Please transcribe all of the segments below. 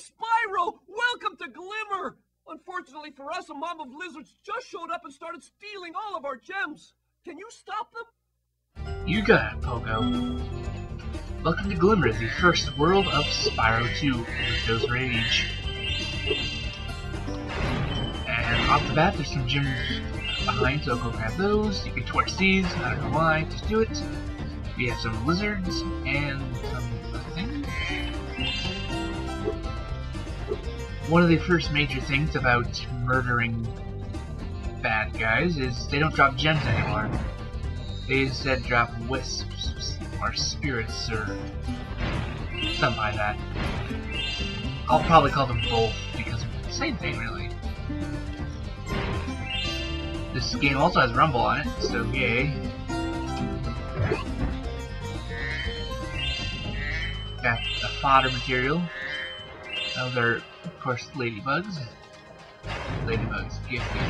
Spyro! Welcome to Glimmer! Unfortunately for us, a mob of lizards just showed up and started stealing all of our gems. Can you stop them? You got it, Pogo. Welcome to Glimmer, the first world of Spyro 2, Ripto's Rage. And off the bat, there's some gems behind, so go grab those. You can torch these, I don't know why, just do it. We have some lizards and some One of the first major things about murdering bad guys is they don't drop gems anymore. They instead drop wisps or spirits or something like that. I'll probably call them both because same thing really. This game also has Rumble on it, so yay. Got the fodder material. Those are, of course, ladybugs. Ladybugs give me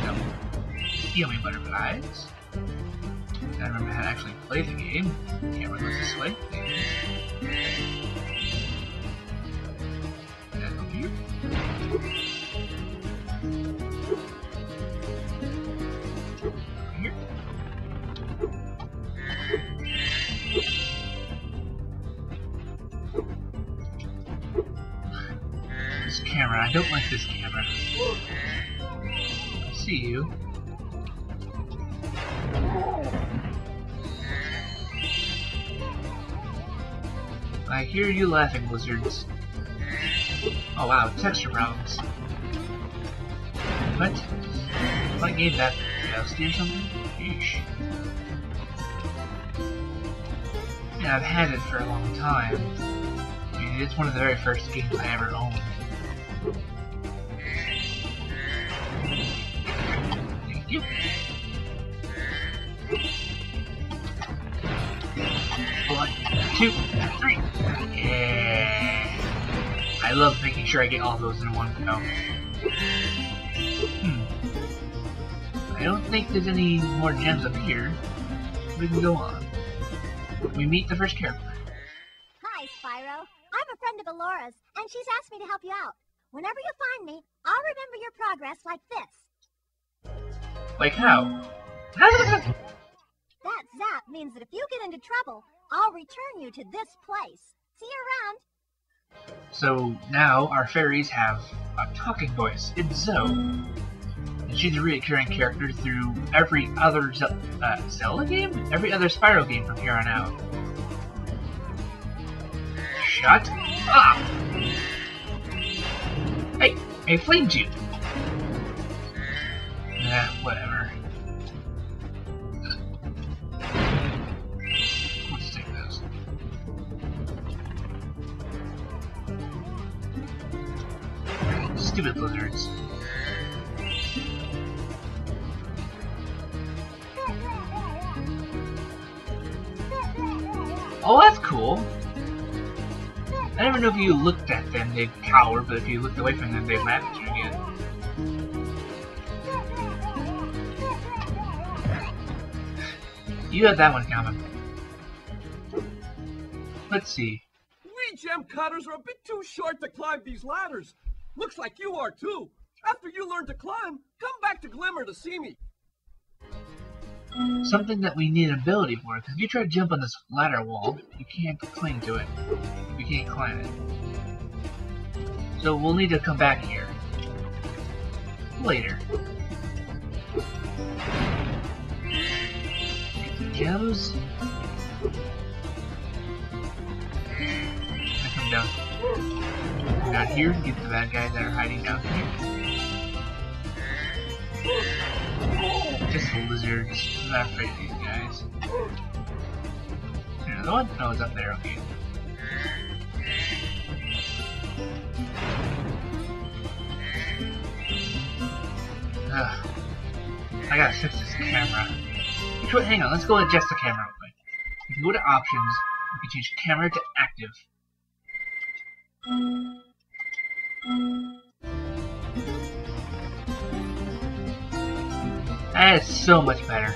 yummy butterflies. I remember how to actually play the game. Camera goes this way. I hear you laughing, lizards. Oh wow, texture rounds. What? What game that Jousty or something? Yeesh. Yeah, I've had it for a long time. I mean, it's one of the very first games I ever owned. Thank you. Two, three. Yeah. I love making sure I get all those in one go. Hmm. I don't think there's any more gems up here. We can go on. We meet the first character. Hi, Spyro. I'm a friend of Elora's, and she's asked me to help you out. Whenever you find me, I'll remember your progress like this. Like how? That zap means that if you get into trouble, I'll return you to this place. See you around. so now our fairies have a talking voice. It's Zoe. And she's a recurring character through every other Zel uh, Zelda game? Every other Spyro game from here on out. Shut up! Hey, I flamed you! Nah, whatever. Oh, that's cool. I never know if you looked at them, they'd cower, but if you looked away from them, they'd laugh at you again. You had that one coming. Let's see. We gem cutters are a bit too short to climb these ladders. Looks like you are too. After you learn to climb, come back to Glimmer to see me. Something that we need an ability for, if you try to jump on this ladder wall, you can't cling to it. You can't climb it. So we'll need to come back here. Later. Get the gems. I come down. Come down here and get the bad guys that are hiding down here. Just lizards. I'm not afraid of these guys. Another one? No, it's up there, okay. Ugh. I gotta fix this camera. Actually, hang on, let's go adjust the camera real quick. You can go to options, you can change camera to active. That is so much better.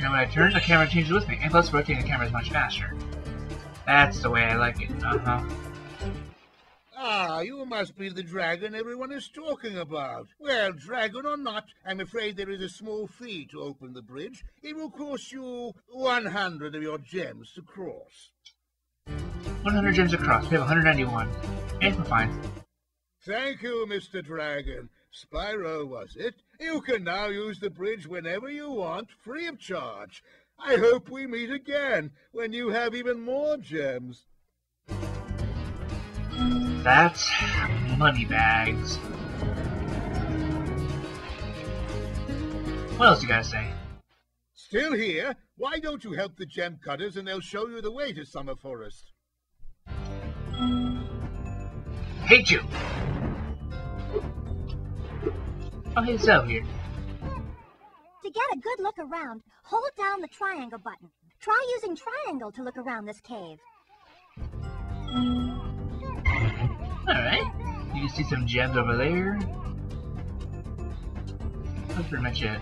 Now when I turn, the camera changes with me, and plus rotating the camera is much faster. That's the way I like it, uh-huh. Ah, you must be the dragon everyone is talking about. Well, dragon or not, I'm afraid there is a small fee to open the bridge. It will cost you 100 of your gems to cross. 100 gems across. We have 191. And we're fine. Thank you, Mr. Dragon. Spyro, was it? You can now use the bridge whenever you want, free of charge. I hope we meet again, when you have even more gems. That's Moneybags. What else you gotta say? Still here? Why don't you help the gem cutters and they'll show you the way to Summer Forest? Hate you! Oh, hey, so here. To get a good look around, hold down the triangle button. Try using triangle to look around this cave. Alright. You can see some gems over there. That's pretty much it.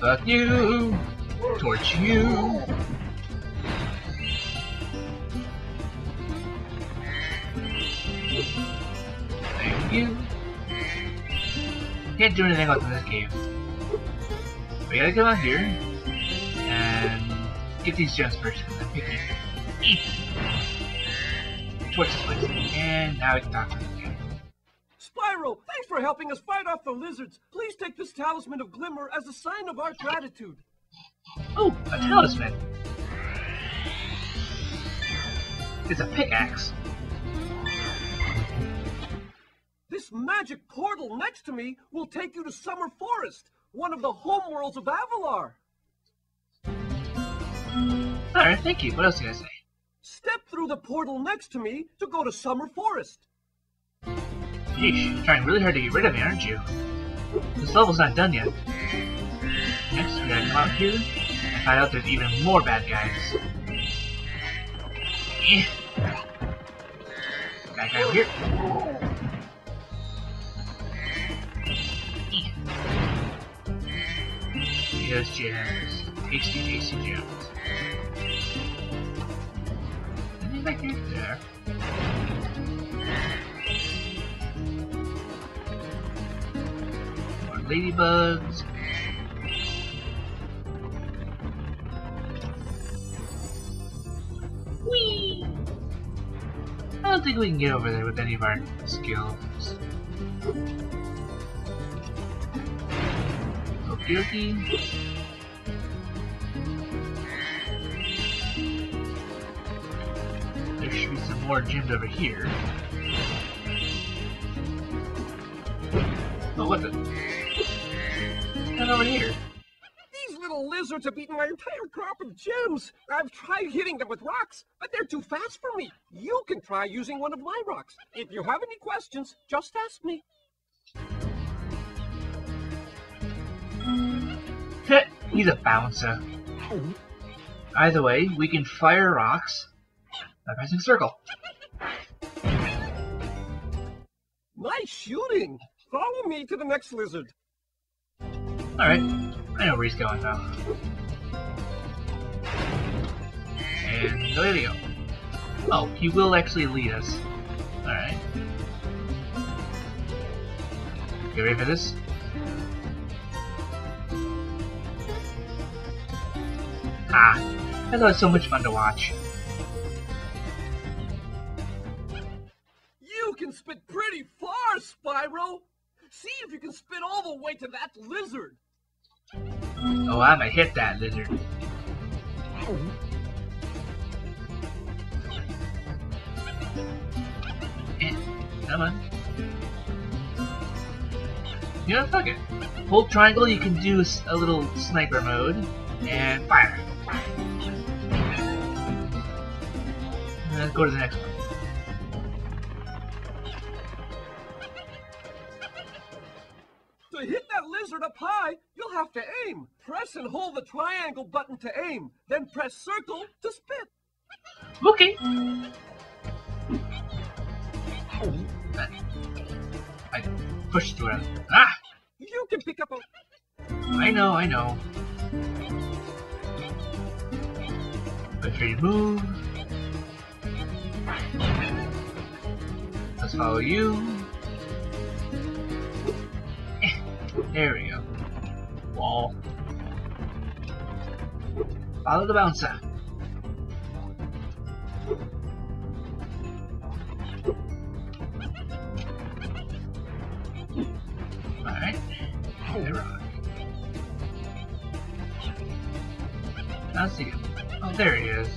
Fuck you! Torch you! Thank you. Can't do anything else in this cave. We gotta come out here and get these gems first. Eat. Torch this place. And now we can for helping us fight off the lizards. Please take this talisman of glimmer as a sign of our gratitude. Oh, a talisman. It's a pickaxe. This magic portal next to me will take you to Summer Forest, one of the homeworlds of Avalar. Alright, thank you. What else did I say? Step through the portal next to me to go to Summer Forest. Yeesh, you're trying really hard to get rid of me, aren't you? This level's not done yet. Next, we gotta come out here and find out there's even more bad guys. Eh. Bad guy over here. Eh. Here's gems. Tasty, tasty gems. Anything back here? There. Ladybugs. Whee! I don't think we can get over there with any of our skills. Okie dokie. There should be some more gyms over here. Oh, what the? Over here. These little lizards have eaten my entire crop of gems. I've tried hitting them with rocks, but they're too fast for me. You can try using one of my rocks. If you have any questions, just ask me. He's a bouncer. Either way, we can fire rocks by pressing circle. Nice shooting. Follow me to the next lizard. Alright, I know where he's going now. And there we go. Oh, he will actually lead us. Alright. You ready for this? Ah, it was so much fun to watch. You can spit pretty far, Spyro. See if you can spit all the way to that lizard. Oh, I'm gonna hit that lizard. Come on. You know, fuck it. Hold triangle, you can do a little sniper mode, and fire. And then go to the next one. Hit that lizard up high, you'll have to aim. Press and hold the triangle button to aim, then press circle to spit. Okay. I pushed through it. Ah! You can pick up a I know, I know. Wait for you move. Let's follow you. There we go. Wall. Follow the bouncer. Alright. They rock. I see him. Oh, there he is.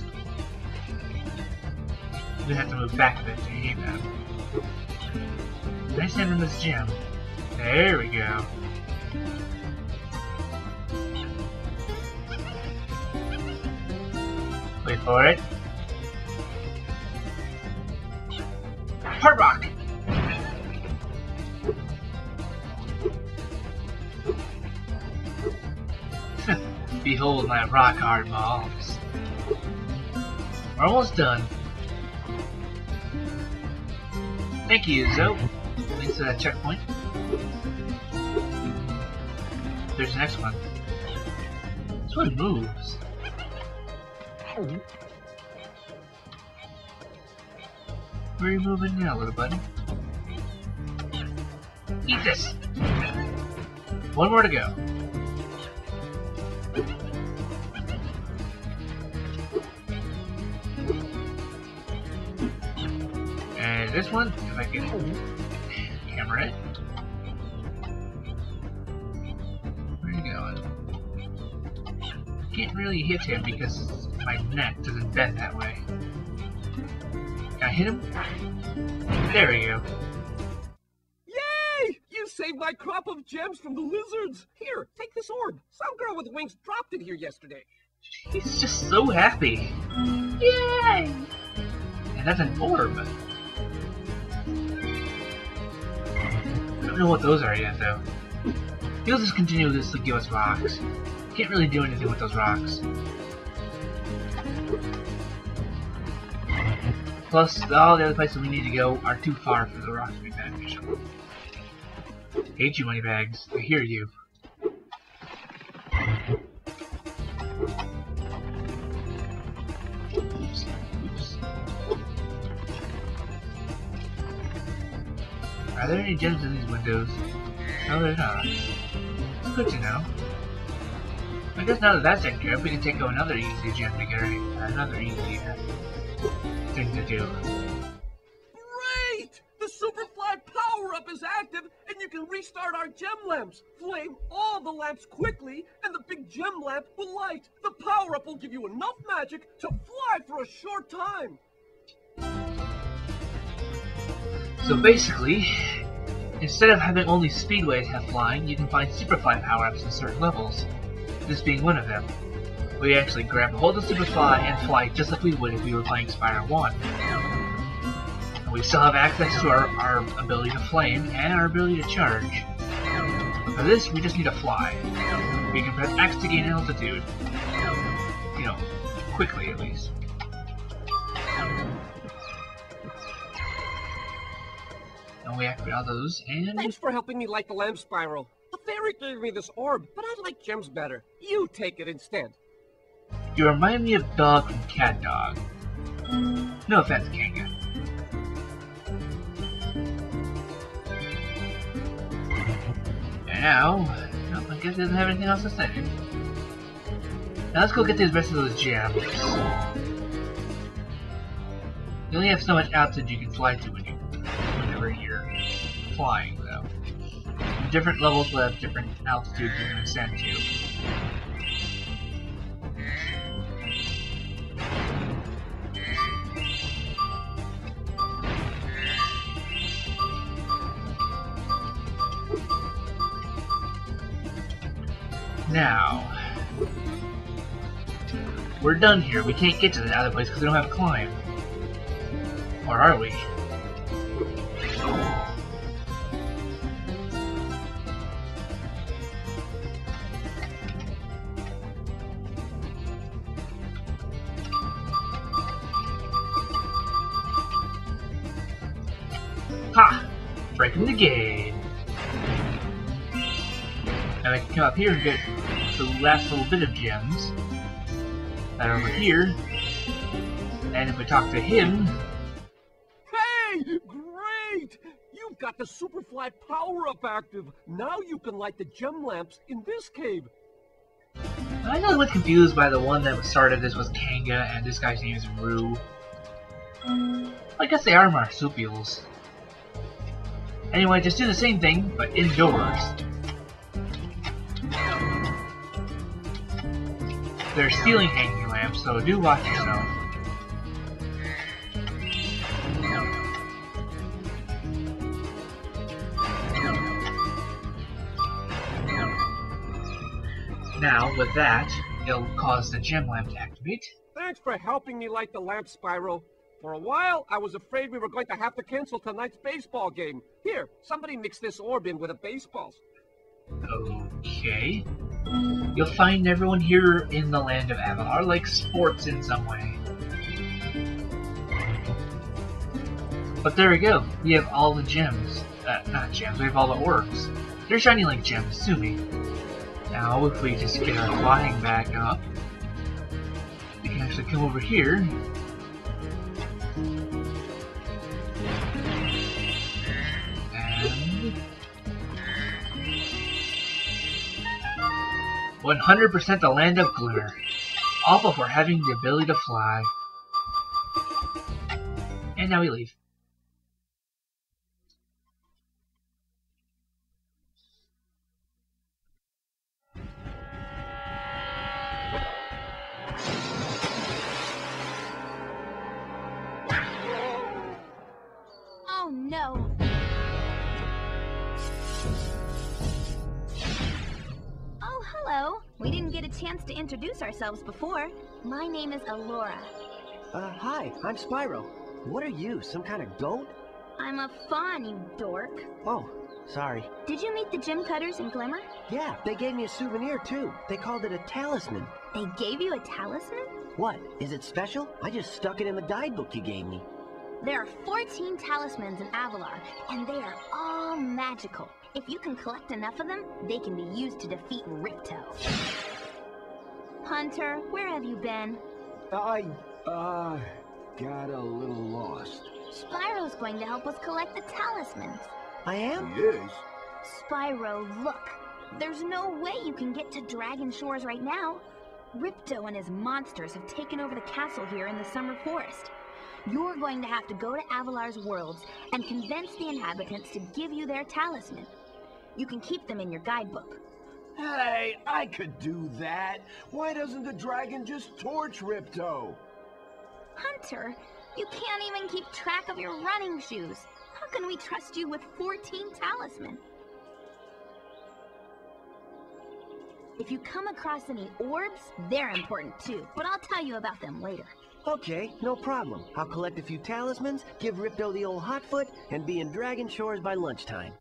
We have to move back a bit to at him. Nice hand in this gym. There we go. Wait for it. Hard rock! Behold my rock hard balls. We're almost done. Thank you, Zoe. Thanks to that checkpoint. There's the next one. This one moves. Where are you moving now, little buddy? Eat this! One more to go. And this one, if I can camera it. Where are you going? Can't really hit him because my neck doesn't bend that way. Can I hit him? There we go. Yay! You saved my crop of gems from the lizards. Here, take this orb. Some girl with wings dropped it here yesterday. He's just so happy. Yay! And that's an orb. I don't know what those are yet, though. He'll just continuously give us rocks. Can't really do anything with those rocks. Plus, all the other places we need to go are too far for the rocks to be beneficial. Hate you, Moneybags. I hear you. Are there any gems in these windows? No, there's not. It's good to know. I guess now that that's of, we can take another easy gem to get. Another easy uh, thing to do. Great! The Superfly power-up is active, and you can restart our gem lamps. Flame all the lamps quickly, and the big gem lamp will light. The power-up will give you enough magic to fly for a short time. So basically, instead of having only speedways have flying, you can find superfly power-ups in certain levels. This being one of them. We actually grab hold of superfly and fly just like we would if we were playing Spyro 1. And we still have access to our, our ability to flame and our ability to charge. For this, we just need to fly. We can press X to gain altitude. You know, quickly at least. And we activate all those, and Thanks for helping me light the lamp, Spyro. A fairy gave me this orb, but I like gems better. You take it instead. You remind me of Dog from Cat Dog. No offense, Kanga. Now, no, I guess he doesn't have anything else to say. Now let's go get the rest of those gems. You only have so much altitude you can fly to when you, whenever you're flying, though. Different levels will have different altitudes you can ascend to. Now, we're done here. We can't get to the other place because we don't have a climb. Or are we? Ha! Breaking the game. And I can come up here and get the last little bit of gems that are over here. And if we talk to him, Hey, great! You've got the Superfly power-up active. Now you can light the gem lamps in this cave. I got a little confused by the one that started this was Kanga and this guy's name is Rue. I guess they are marsupials. Anyway, just do the same thing, but indoors. They're stealing hanging lamps, so do watch yourself. Now, with that, it'll cause the gem lamp to activate. Thanks for helping me light the lamp, Spyro. For a while, I was afraid we were going to have to cancel tonight's baseball game. Here, somebody mix this orb in with a baseball. Okay. You'll find everyone here in the land of Avalar like sports in some way. But there we go. We have all the gems. Uh, not gems, we have all the orbs. They're shining like gems me. Now, if we just get our flying back up, we can actually come over here. 100% the land of Glimmer. All before having the ability to fly. And now we leave. Oh no! Chance to introduce ourselves before. My name is Elora. Uh, hi, I'm Spyro. What are you, some kind of goat? I'm a fawn, you dork. Oh, sorry. Did you meet the gym cutters in Glimmer? Yeah, they gave me a souvenir too. They called it a talisman. They gave you a talisman? What, is it special? I just stuck it in the guidebook you gave me. There are 14 talismans in Avalar, and they are all magical. If you can collect enough of them, they can be used to defeat Ripto. Hunter, where have you been? I, uh, got a little lost. Spyro's going to help us collect the talismans. I am? He is. Spyro, look. There's no way you can get to Dragon Shores right now. Ripto and his monsters have taken over the castle here in the Summer Forest. You're going to have to go to Avalar's worlds and convince the inhabitants to give you their talisman. You can keep them in your guidebook. Hey, I could do that. Why doesn't the dragon just torch Ripto? Hunter, you can't even keep track of your running shoes. How can we trust you with 14 talisman? If you come across any orbs, they're important too, but I'll tell you about them later. Okay, no problem. I'll collect a few talismans, give Ripto the old hot foot, and be in Dragon Shores by lunchtime.